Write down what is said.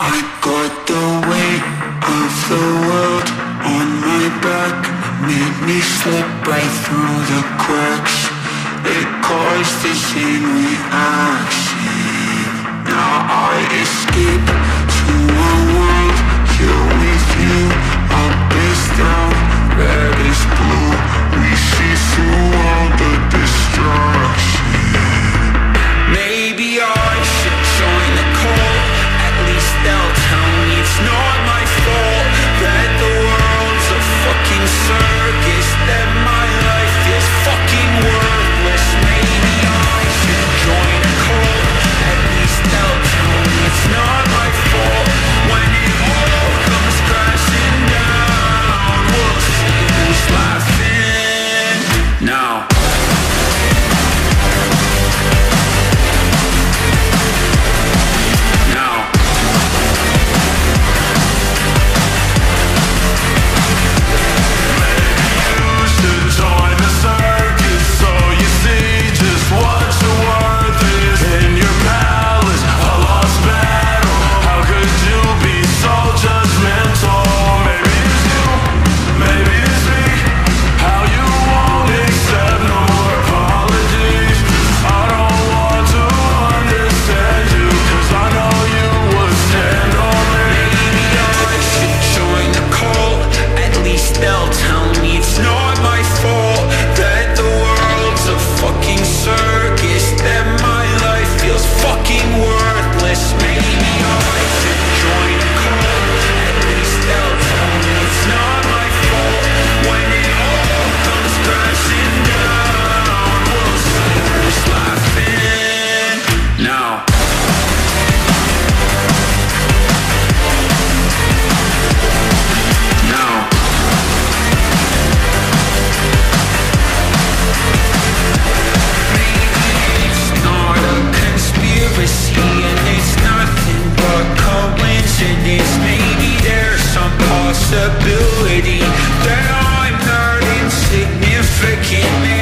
I got the weight of the world on my back. Made me slip right through the cracks. It caused chain reaction It